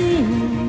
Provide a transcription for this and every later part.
You.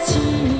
情